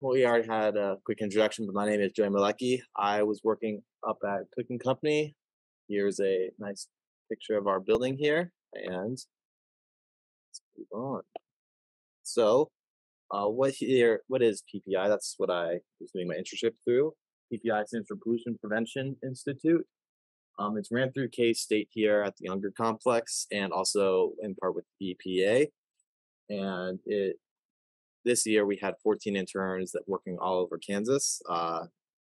well, we already had a quick introduction, but my name is Joey Malecki. I was working up at Koch and Company. Here's a nice picture of our building here, and let's move on. So, uh, what here? What is PPI? That's what I was doing my internship through. PPI stands for Pollution Prevention Institute. Um, it's ran through K State here at the Unger Complex, and also in part with EPA. And it this year we had 14 interns that working all over Kansas. Uh,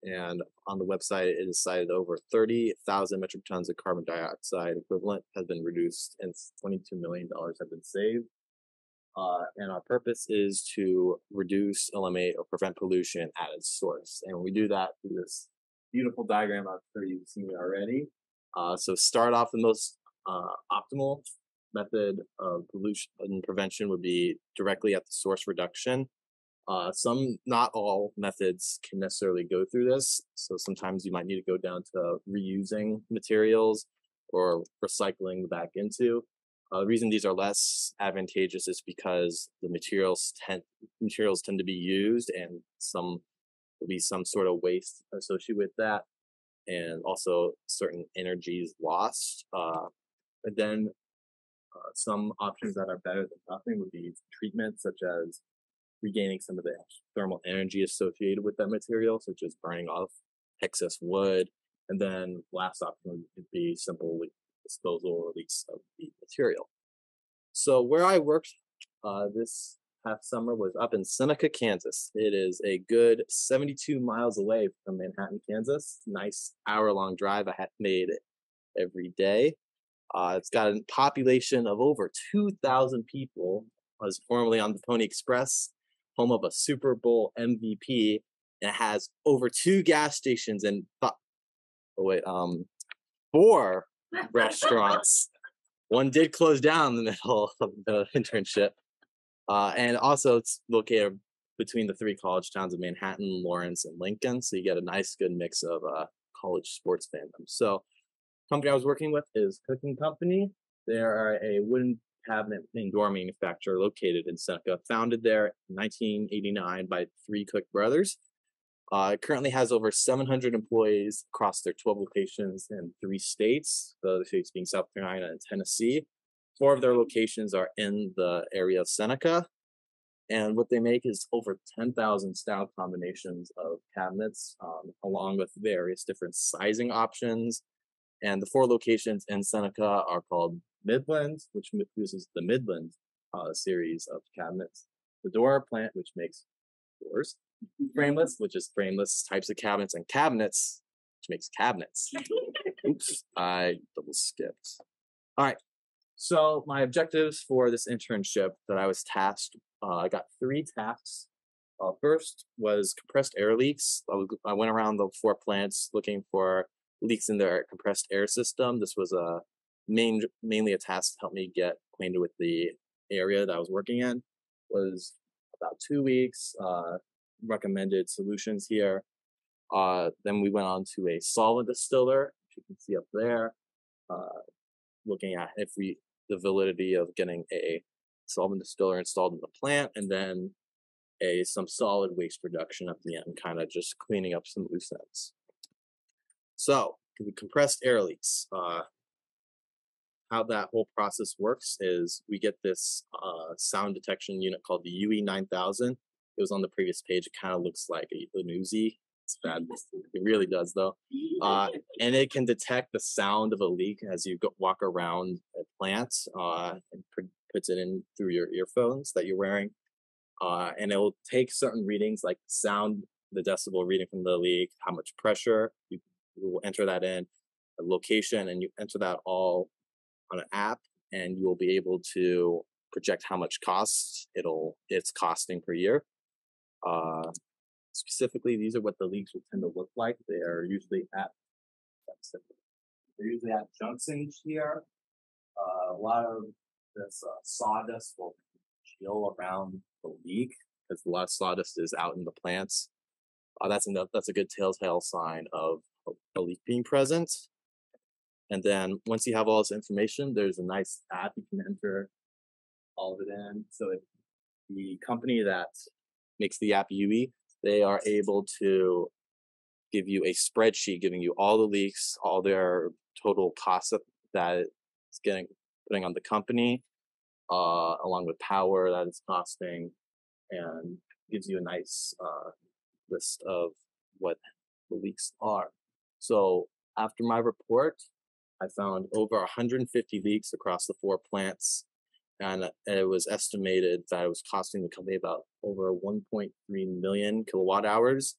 and on the website, it is cited over 30,000 metric tons of carbon dioxide equivalent has been reduced and $22 million have been saved. Uh, and our purpose is to reduce, eliminate, or prevent pollution at its source. And we do that through this beautiful diagram I'm sure you've seen it already. Uh, so start off the most uh, optimal method of pollution prevention would be directly at the source reduction. Uh, some, not all methods can necessarily go through this. So sometimes you might need to go down to reusing materials or recycling back into. Uh, the reason these are less advantageous is because the materials tend materials tend to be used, and some will be some sort of waste associated with that, and also certain energies lost. Uh, then some options that are better than nothing would be treatments such as regaining some of the thermal energy associated with that material, such as burning off excess wood. And then last option would be simple disposal or release of the material. So where I worked uh, this past summer was up in Seneca, Kansas. It is a good 72 miles away from Manhattan, Kansas. Nice hour long drive I had made every day. Uh, it's got a population of over 2,000 people. I was formerly on the Pony Express, home of a Super Bowl MVP. And it has over two gas stations and oh wait, um, four restaurants. One did close down in the middle of the internship. Uh, and also, it's located between the three college towns of Manhattan, Lawrence, and Lincoln. So you get a nice, good mix of uh, college sports fandom. So company I was working with is Koch and Company. They are a wooden cabinet and door manufacturer located in Seneca, founded there in 1989 by three Koch brothers. Uh, it currently has over 700 employees across their 12 locations in three states, the other states being South Carolina and Tennessee. Four of their locations are in the area of Seneca. And what they make is over 10,000 style combinations of cabinets, um, along with various different sizing options, and the four locations in Seneca are called Midland, which uses the Midland uh, series of cabinets. The Door plant, which makes doors. Frameless, which is frameless types of cabinets, and cabinets, which makes cabinets. Oops, I double skipped. All right. So my objectives for this internship that I was tasked, uh, I got three tasks. Uh, first was compressed air leaks. I, was, I went around the four plants looking for leaks in their compressed air system. This was a main mainly a task to help me get acquainted with the area that I was working in. Was about two weeks. Uh, recommended solutions here. Uh, then we went on to a solvent distiller, which you can see up there. Uh, looking at if we the validity of getting a solvent distiller installed in the plant, and then a some solid waste reduction at the end, kind of just cleaning up some loose ends. So the compressed air leaks. Uh, how that whole process works is we get this uh, sound detection unit called the UE9000. It was on the previous page. It kind of looks like a, an Uzi. It's bad. it really does though. Uh, and it can detect the sound of a leak as you go, walk around a plant uh, and puts it in through your earphones that you're wearing. Uh, and it will take certain readings like sound, the decibel reading from the leak, how much pressure. You you will enter that in a location and you enter that all on an app and you will be able to project how much costs it'll it's costing per year. Uh, specifically these are what the leaks will tend to look like. They are usually at they're usually at junctions here uh, a lot of this uh, sawdust will chill around the leak because a lot of sawdust is out in the plants. Uh, that's enough that's a good telltale sign of a leak being present. And then once you have all this information, there's a nice app you can enter all of it in. So if the company that makes the app UE they are able to give you a spreadsheet giving you all the leaks, all their total costs that it's getting putting on the company, uh, along with power that it's costing, and gives you a nice uh, list of what the leaks are. So after my report, I found over 150 leaks across the four plants, and it was estimated that it was costing the company about over 1.3 million kilowatt hours,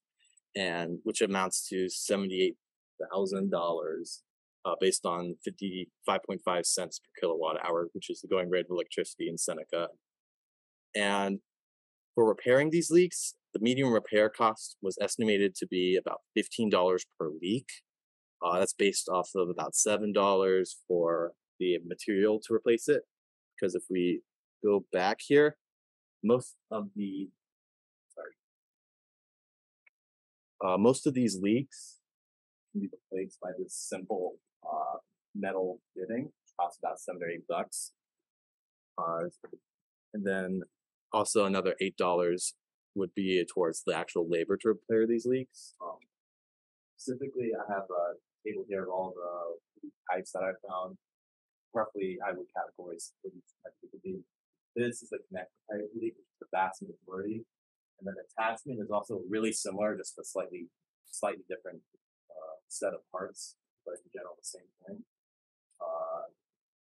and which amounts to 78 thousand dollars uh, based on 55.5 cents per kilowatt hour, which is the going rate of electricity in Seneca. And for repairing these leaks, the medium repair cost was estimated to be about $15 per leak. Uh, that's based off of about $7 for the material to replace it. Because if we go back here, most of the, sorry, uh, most of these leaks can be replaced by this simple uh, metal fitting, which costs about seven or eight bucks. Uh, and then also another eight dollars would be towards the actual labor to repair these leaks. Um, specifically, I have a table here of all the types that I found. Roughly, I would categorize these types This is the connector type leak, which is the vast majority. And then attachment is also really similar, just a slightly, slightly different uh, set of parts, but in general the same thing. Uh,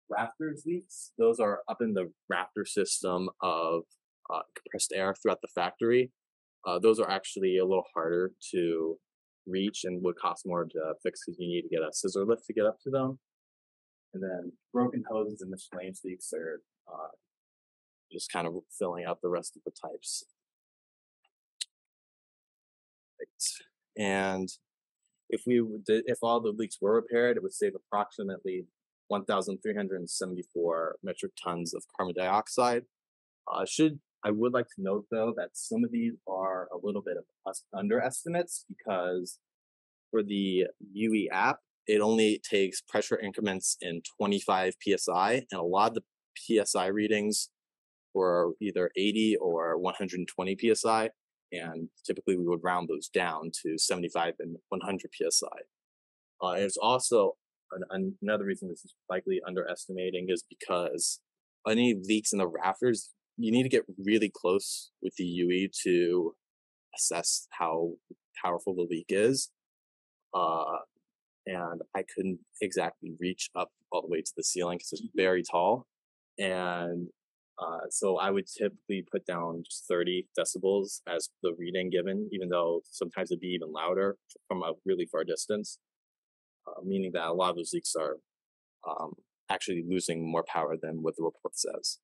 rafters leaks, those are up in the rafter system of uh, compressed air throughout the factory. Uh, those are actually a little harder to reach and would cost more to fix because you need to get a scissor lift to get up to them. And then broken hoses and miscellaneous leaks are uh, just kind of filling out the rest of the types. And if we did, if all the leaks were repaired, it would save approximately 1,374 metric tons of carbon dioxide. Uh, should I would like to note though that some of these are a little bit of underestimates because for the UE app, it only takes pressure increments in 25 psi, and a lot of the psi readings were either 80 or 120 psi, and typically we would round those down to 75 and 100 psi. Uh, it's also an, another reason this is likely underestimating is because any leaks in the rafters you need to get really close with the UE to assess how powerful the leak is. Uh, and I couldn't exactly reach up all the way to the ceiling because it's mm-hmm. very tall. And uh, so I would typically put down just 30 decibels as the reading given, even though sometimes it'd be even louder from a really far distance, uh, meaning that a lot of those leaks are um, actually losing more power than what the report says.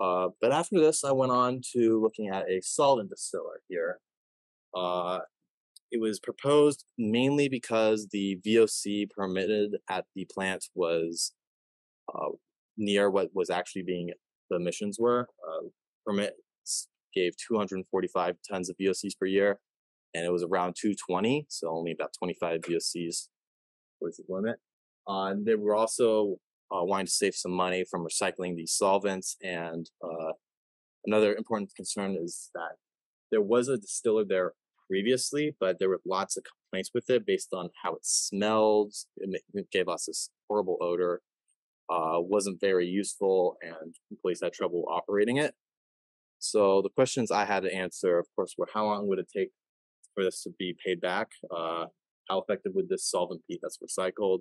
Uh, but after this, I went on to looking at a solvent distiller here. Uh, it was proposed mainly because the VOC permitted at the plant was uh, near what was actually being the emissions were. Uh, permits gave 245 tons of VOCs per year, and it was around 220, so only about 25 VOCs was the limit. Uh, and they were also uh, wanting to save some money from recycling these solvents. And uh, another important concern is that there was a distiller there previously, but there were lots of complaints with it based on how it smelled. It, gave us this horrible odor, uh, wasn't very useful, and employees had trouble operating it. So the questions I had to answer, of course, were how long would it take for this to be paid back? Uh, how effective would this solvent be that's recycled?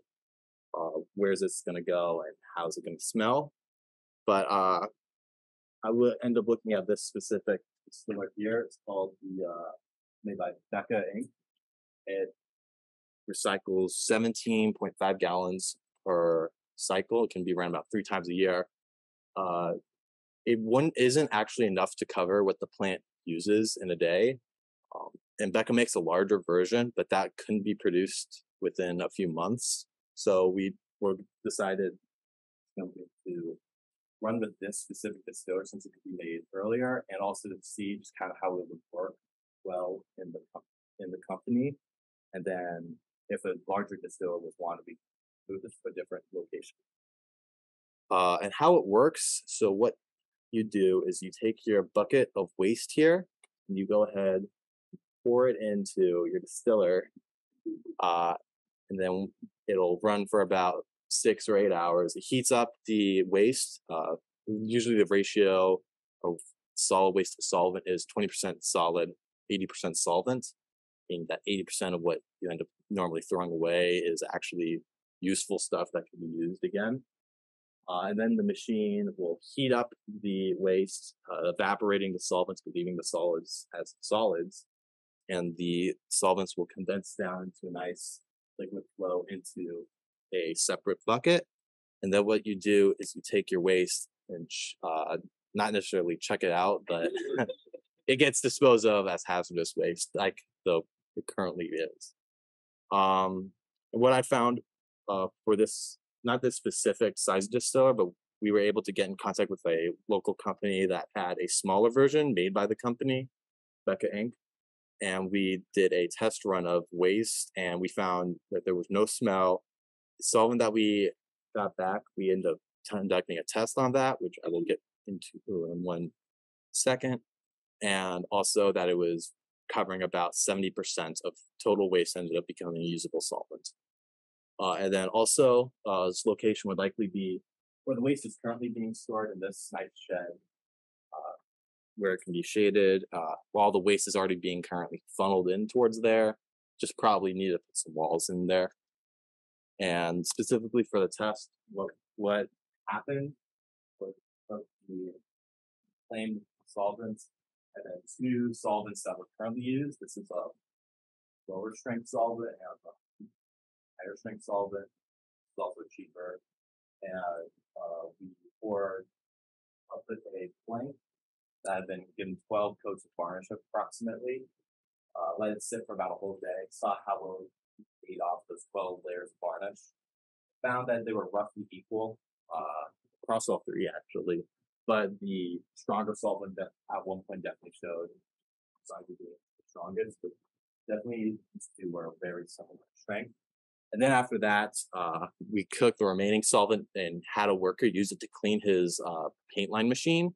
Uh, where's this going to go and how's it going to smell. But uh, I would end up looking at this specific here. It's called the uh, made by Becca Inc. It recycles 17.5 gallons per cycle. It can be run about three times a year. Uh, it one isn't actually enough to cover what the plant uses in a day. Um, and Becca makes a larger version, but that couldn't be produced within a few months. So we were decided to run with this specific distiller since it could be made earlier, and also to see just kind of how it would work well in the in the company, and then if a larger distiller would want to be moved to a different location. Uh, and how it works. So what you do is you take your bucket of waste here, and you go ahead, pour it into your distiller, uh, and then it'll run for about six or eight hours. It heats up the waste. Uh, usually the ratio of solid waste to solvent is 20% solid, 80% solvent, meaning that 80% of what you end up normally throwing away is actually useful stuff that can be used again. Uh, and then the machine will heat up the waste, uh, evaporating the solvents, but leaving the solids as solids. And the solvents will condense down into a nice liquid flow into a separate bucket. And then what you do is you take your waste and uh, not necessarily check it out, but it gets disposed of as hazardous waste, like the it currently is. Um, what I found uh, for this, not this specific size distiller, but we were able to get in contact with a local company that had a smaller version made by the company, Becca Inc. And we did a test run of waste, and we found that there was no smell. Solvent that we got back, we ended up conducting a test on that, which I will get into in one second. And also that it was covering about 70% of total waste ended up becoming usable solvent. Uh, and then also, uh, this location would likely be where the waste is currently being stored in this site shed, where it can be shaded. Uh, while the waste is already being currently funneled in towards there, just probably need to put some walls in there. And specifically for the test, what what happened was the claimed solvents and then two solvents that were currently used. This is a lower strength solvent and a higher strength solvent. It's also cheaper. And uh, we poured up a plank had been given 12 coats of varnish approximately. Uh, let it sit for about a whole day. Saw how well it ate off those 12 layers of varnish. Found that they were roughly equal uh, across all three actually but the stronger solvent at one point definitely showed signs being the strongest, but definitely these two were very similar strength. And then after that, uh, we cooked the remaining solvent and had a worker use it to clean his uh, paint line machine.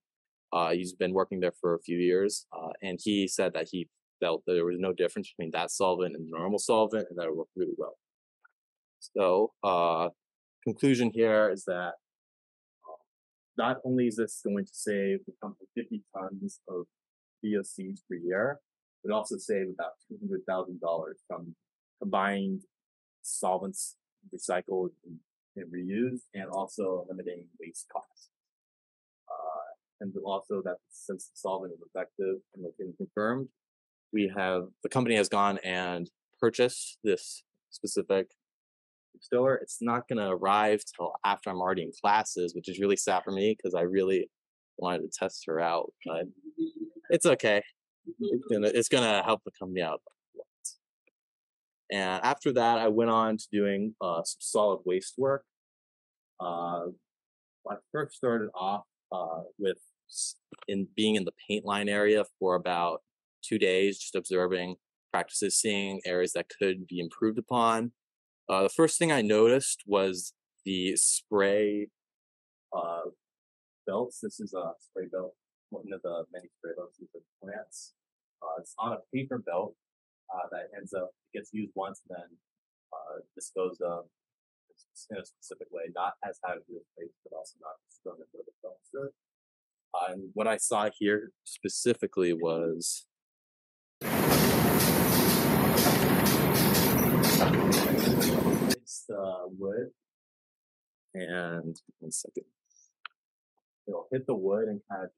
Uh, he's been working there for a few years, uh, and he said that he felt that there was no difference between that solvent and the normal solvent, and that it worked really well. So, uh, conclusion here is that not only is this going to save the company 50 tons of VOCs per year, but also save about $200,000 from combined solvents recycled and, reused and also eliminating waste costs. And also that since the solvent is effective and has been confirmed, we have, the company has gone and purchased this specific distiller, it's not going to arrive till after I'm already in classes, which is really sad for me because I really wanted to test her out. But it's okay. It's gonna it's gonna help the company out. And after that, I went on to doing uh, some solid waste work. Uh, I first started off uh, with in being in the paint line area for about two days, just observing practices, seeing areas that could be improved upon, uh, the first thing I noticed was the spray uh, belts. This is a spray belt, one of the many spray belts used in plants. Uh, it's on a paper belt uh, that ends up gets used once and then uh, disposed of in a specific way, not as hazardous waste, but also not thrown into the dumpster. And what I saw here specifically was the wood and one second. It'll hit the wood and kind of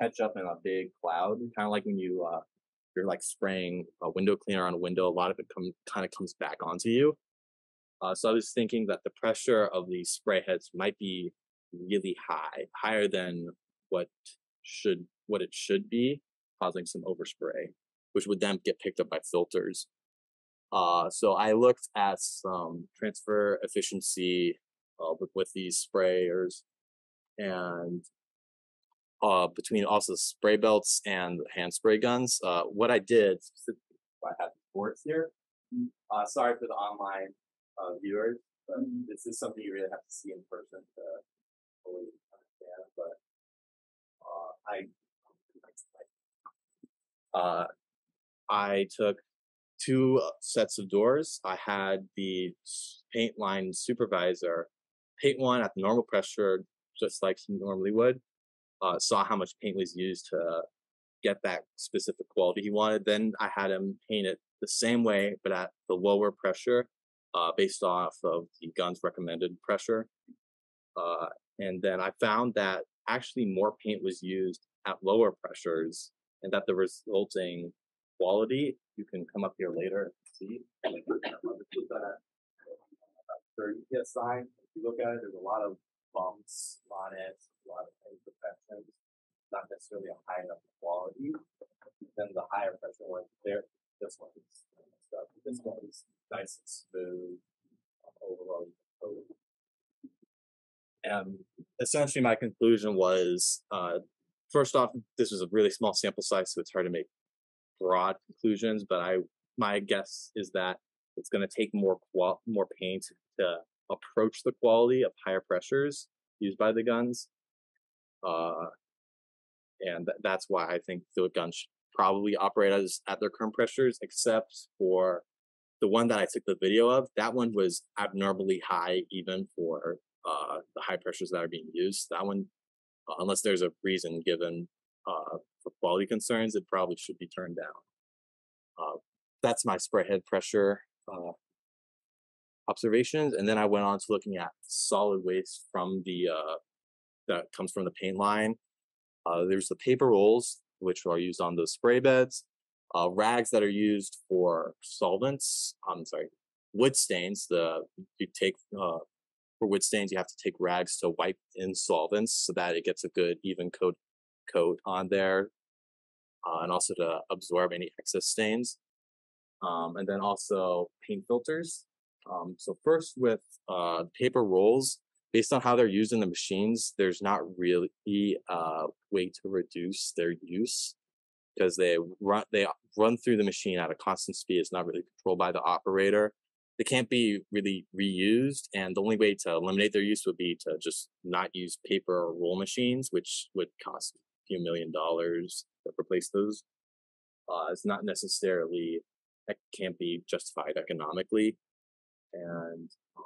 catch up in a big cloud, kind of like when you uh, you're like spraying a window cleaner on a window. A lot of it come kind of comes back onto you. Uh, so I was thinking that the pressure of these spray heads might be really high, higher than what should what it should be, causing some overspray, which would then get picked up by filters. Uh, so I looked at some transfer efficiency uh, with, with these sprayers and uh, between also spray belts and hand spray guns. Uh, what I did, I have boards here. Uh, sorry for the online uh, viewers, but this is something you really have to see in person to uh, I Uh, I took two sets of doors. I had the paint line supervisor paint one at the normal pressure, just like he normally would. Uh, saw how much paint was used to get that specific quality he wanted. Then I had him paint it the same way, but at the lower pressure, uh, based off of the gun's recommended pressure. Uh, and then I found that actually more paint was used at lower pressures and that the resulting quality, you can come up here later and see. 30 PSI. If you look at it, there's a lot of bumps on it, a lot of imperfections, not necessarily a high enough quality. Then the higher pressure one, there, this one. This one is nice and smooth overall. And essentially, my conclusion was uh, first off, this was a really small sample size, so it's hard to make broad conclusions. But I, my guess is that it's going to take more qual- more paint to approach the quality of higher pressures used by the guns. Uh, and th- that's why I think the guns should probably operate as at their current pressures, except for the one that I took the video of. That one was abnormally high, even for uh, the high pressures that are being used. That one, uh, unless there's a reason given uh, for quality concerns, it probably should be turned down. Uh, that's my spray head pressure uh, observations, and then I went on to looking at solid waste from the uh, that comes from the paint line. There's the paper rolls, which are used on those spray beds, rags that are used for solvents. I'm sorry, wood stains. The you take uh, for wood stains, you have to take rags to wipe in solvents so that it gets a good even coat coat on there, uh, and also to absorb any excess stains. Um, and then also paint filters. Um, so first with uh, paper rolls, based on how they're used in the machines, there's not really a way to reduce their use because they run they run through the machine at a constant speed. It's not really controlled by the operator. They can't be really reused, and the only way to eliminate their use would be to just not use paper or roll machines, which would cost a few million dollars to replace those. Uh, it's not necessarily that can't be justified economically. And um,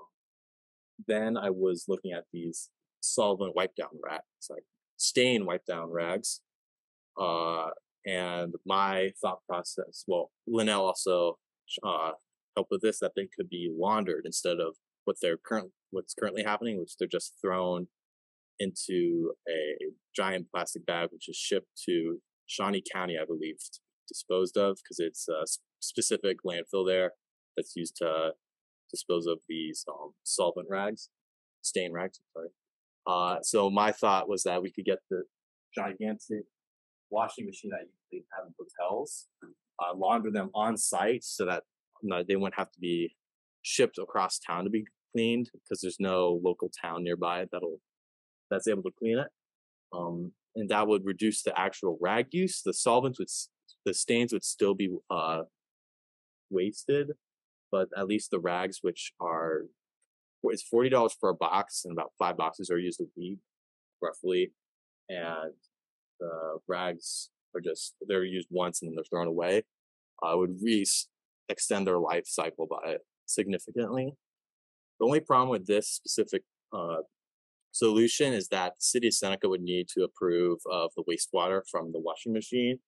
then I was looking at these solvent wipe down rags, like stain wipe down rags. Uh, and my thought process, well, Linnell also uh, helped with this, that they could be laundered instead of what they're current, what's currently happening, which they're just thrown into a giant plastic bag, which is shipped to Shawnee County, I believe, disposed of because it's a specific landfill there that's used to dispose of these um, solvent rags, stain rags. Sorry. Uh, so my thought was that we could get the gigantic washing machine that you have in hotels, uh, launder them on site so that they wouldn't have to be shipped across town to be cleaned because there's no local town nearby that'll that's able to clean it. Um, and that would reduce the actual rag use. The solvents would, the stains would still be uh, wasted, but at least the rags, which are it's forty dollars for a box, and about five boxes are used a week, roughly, and the rags are just they're used once and then they're thrown away. I uh, would re extend their life cycle by it significantly. The only problem with this specific uh, solution is that the city of Seneca would need to approve of the wastewater from the washing machine.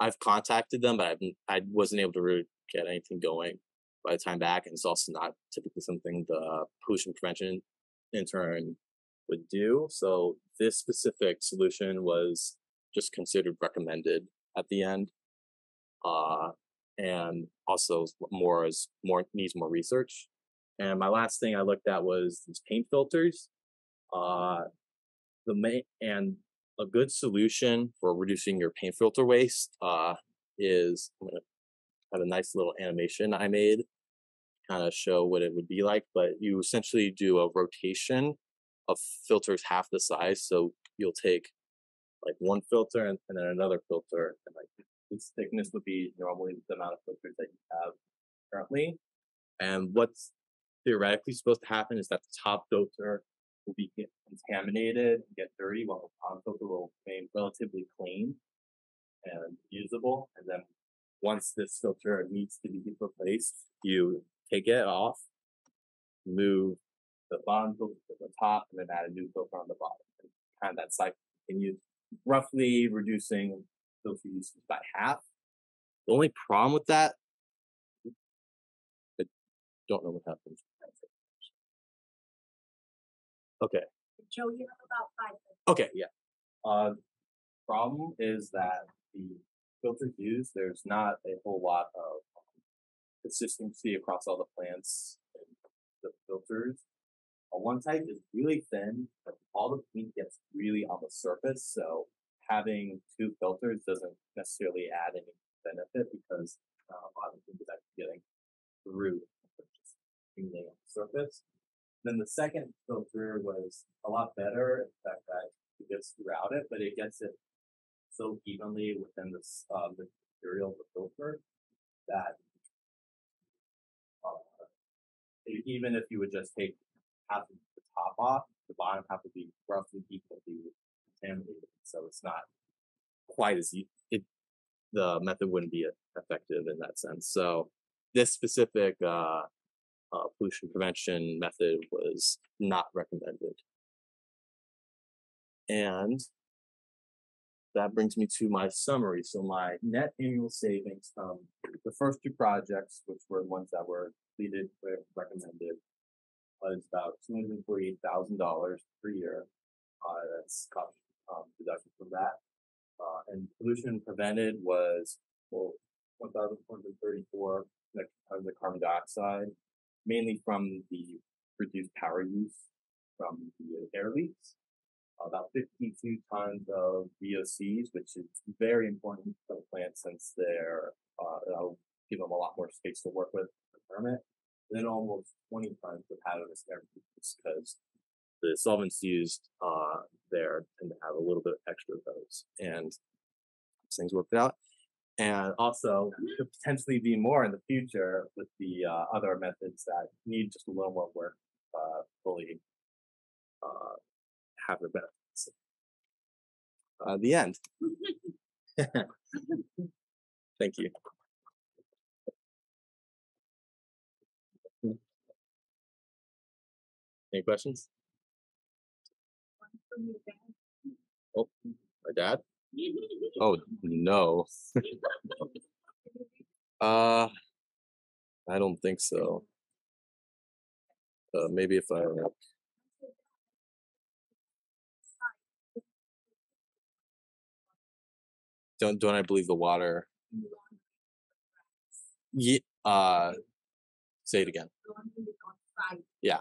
I've contacted them, but I've, I wasn't able to really get anything going by the time back. And it's also not typically something the pollution prevention intern would do. So this specific solution was just considered recommended at the end. Uh, and also more as more needs more research. And my last thing I looked at was these paint filters. Uh, the main and a good solution for reducing your paint filter waste uh, is I'm gonna have a nice little animation I made, kind of show what it would be like. But you essentially do a rotation of filters half the size. So you'll take like one filter and, and then another filter, and like its thickness would be normally the amount of filters that you have currently. And what's theoretically supposed to happen is that the top filter will be contaminated, and get dirty, while the bottom filter will remain relatively clean. and usable. And then once this filter needs to be replaced, you take it off, move the bottom filter to the top, and then add a new filter on the bottom. And kind of that cycle continues, roughly reducing filter usage by half. The only problem with that, I don't know what happens. Okay. Joe, you have about five minutes. Okay, yeah. Uh, problem is that the filters used, there's not a whole lot of um, consistency across all the plants and the filters. Uh, one type is really thin, but all the paint gets really on the surface, so having two filters doesn't necessarily add any benefit because uh, a lot of paint is actually getting through just on the surface. Then the second filter was a lot better. In fact, that it gets throughout it, but it gets it so evenly within this uh, the material of the filter that uh, even if you would just take half of the top off, the bottom half would be roughly equally So it's not quite as it. The method wouldn't be effective in that sense. So this specific uh, uh, pollution prevention method was not recommended. And that brings me to my summary. So my net annual savings from the first two projects, which were the ones that were completed, re- recommended, was about two hundred forty-eight thousand dollars per year. Uh, that's cost um, deduction from that. Uh, and pollution prevented was well, one thousand four hundred thirty-four tons of carbon dioxide, mainly from the reduced power use from the air leaks about 52 tons of VOCs, which is very important for the plant since they're, uh, it'll give them a lot more space to work with for permit. Then almost 20 tons of hazardous air because the solvents used, uh, there tend to have a little bit extra of those and things worked out. And also could potentially be more in the future with the, uh, other methods that need just a little more work, uh, fully, uh, have their benefits. Uh, the end. Thank you. Any questions? Oh, my dad? Oh, no. Uh, I don't think so. Uh, maybe if I, don't, don't I believe the water? Yeah. uh, say it again. Yeah.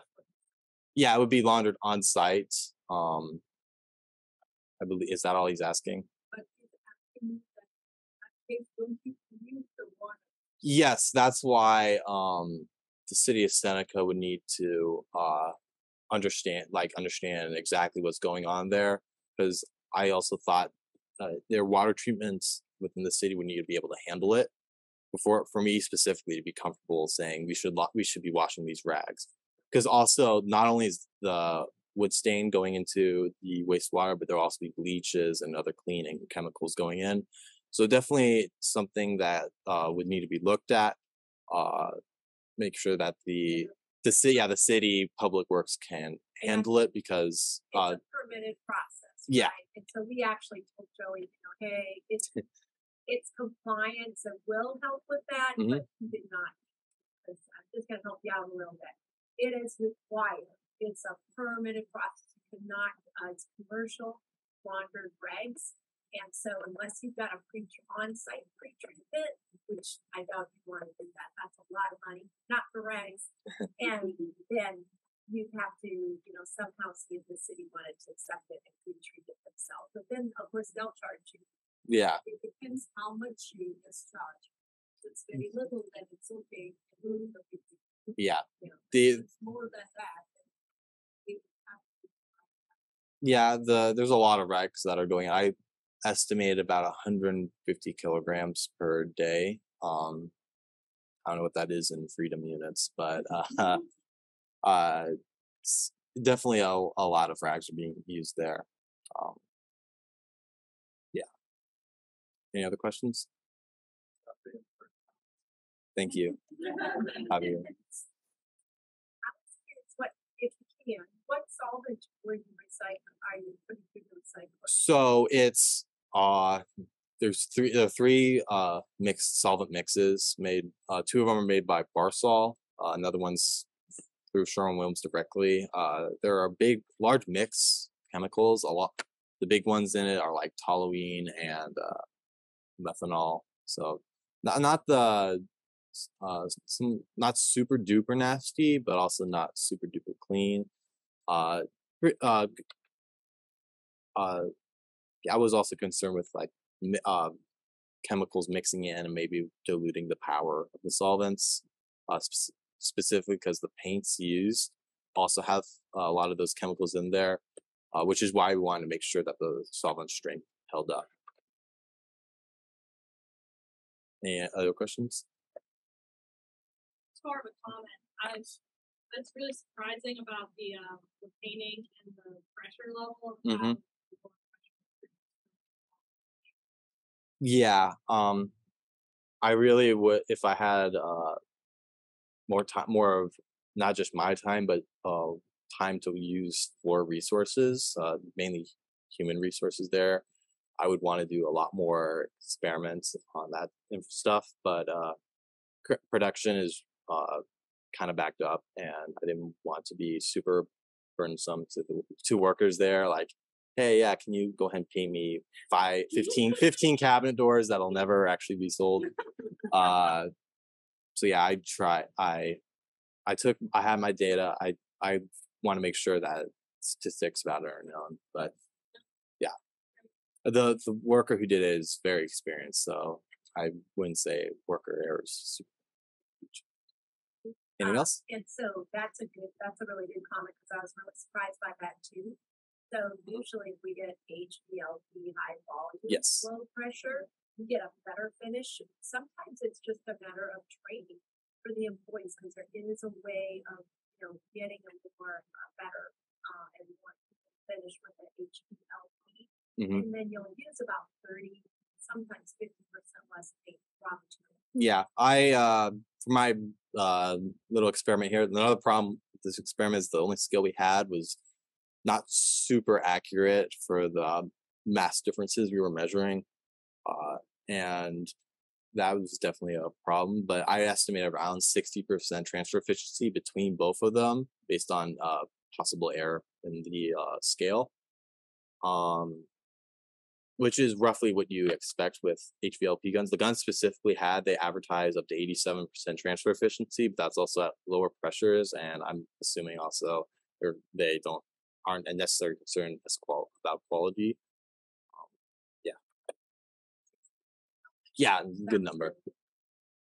Yeah, it would be laundered on site. Um, I believe, is that all he's asking? But it's asking that, that case, don't you use the water? Yes, that's why um the city of Seneca would need to uh understand like understand exactly what's going on there because I also thought uh, their water treatments within the city would need to be able to handle it before for me specifically to be comfortable saying we should lo- we should be washing these rags because also not only is the wood stain going into the wastewater but there'll also be bleaches and other cleaning chemicals going in so definitely something that uh, would need to be looked at. Uh, make sure that the the city, yeah, the city public works can handle it because uh, It's a permitted process. yeah. right? And so we actually told Joey, you know, hey, it's, it's compliance and will help with that, Mhm. but he did not. I'm just gonna help you out a little bit. It is required. It's a permitted process. You cannot, uh, it's commercial laundered regs. And so unless you've got a preacher on-site pre-treat it, which I doubt you wanna do that, that's a lot of money, not for regs. And then you'd have to, you know, somehow see if the city wanted to accept it and pre-treat it themselves. But then, of course, they'll charge you. yeah, It depends how much you discharge. If it's very little, then it's okay. a little bit, yeah, you know, the it's more than that, then we have to. Yeah the there's a lot of regs that are going. I estimated about 150 kilograms per day. Um, I don't know what that is in freedom units, but uh, uh, definitely a, a lot of frags are being used there. Um, yeah. Any other questions? Thank you, Javier. What, if you can, what solvent were you the? So it's uh there's three are three uh mixed solvent mixes made uh two of them are made by Barsol, uh, another one's through Sherwin Williams directly. Uh there are big large mix chemicals, a lot the big ones in it are like toluene and uh methanol. So not not the uh some not super duper nasty, but also not super duper clean. Uh uh uh I was also concerned with like uh, chemicals mixing in and maybe diluting the power of the solvents, uh, spec- specifically because the paints used also have a lot of those chemicals in there, uh, which is why we wanted to make sure that the solvent strength held up. Any other questions? It's more of a comment. I was, that's really surprising about the, um, the painting and the pressure level of Mhm. how the water pressure is. Yeah, um, I really would if I had uh more time, more of not just my time, but uh time to use for resources, uh, mainly human resources. There, I would want to do a lot more experiments on that stuff. But uh, production is uh kind of backed up, and I didn't want to be super burdensome to the two workers there. Like, hey, yeah, can you go ahead and pay me five, 15, 15 cabinet doors that'll never actually be sold. Uh, so yeah, I try. I I took. I had my data. I I want to make sure that statistics about it are known. But yeah, the the worker who did it is very experienced. So I wouldn't say worker errors. Huge. Anything Uh. And so that's a good, that's a really good comment, because I was really surprised by that too. So usually we get HVLP high volume. Yes. Low pressure, we get a better finish. Sometimes it's just a matter of training for the employees, because there is a way of, you know, getting a more, uh, better, uh, and more finish with the HVLP. hmm And then you'll use about thirty, sometimes fifty percent less paint raw material. Yeah, I uh for my uh little experiment here, another problem with this experiment is the only skill we had was not super accurate for the mass differences we were measuring. Uh and that was definitely a problem. But I estimate around 60% transfer efficiency between both of them based on uh possible error in the uh scale. Um which is roughly what you expect with HVLP guns. The guns specifically had they advertise up to 87% transfer efficiency, but that's also at lower pressures, and I'm assuming also they don't aren't necessarily concerned as qual about quality. Um, yeah, yeah, good number.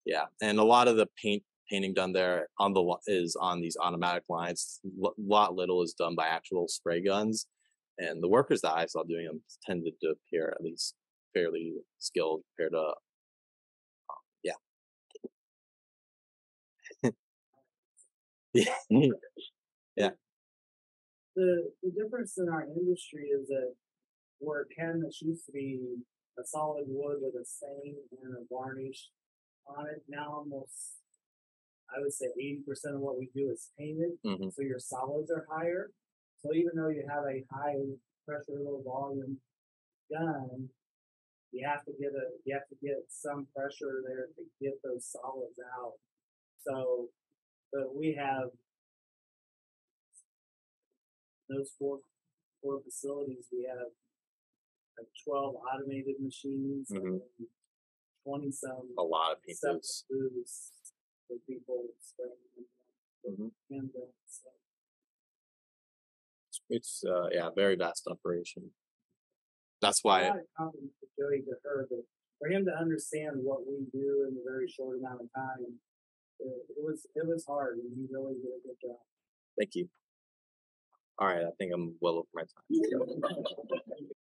Yeah, and a lot of the paint painting done there on the is on these automatic lines. A lot little is done by actual spray guns, and the workers that I saw doing them tended to appear at least fairly skilled compared to, um, yeah. yeah. the the difference in our industry is that where cabinets used to be a solid wood with a stain and a varnish on it, now almost I would say eighty percent of what we do is painted, hmm so your solids are higher. So even though you have a high pressure, low volume gun, you have to get a you have to get some pressure there to get those solids out. So, but we have those four four facilities. We have like twelve automated machines Mhm. and twenty some A lot of booths for people spraying Mhm. and so. It's uh, yeah, very vast operation. That's why lot of compliment to Joey to her, but for him to understand what we do in a very short amount of time, it, it was it was hard, and he really did a good job. Thank you. All right, I think I'm well over my time.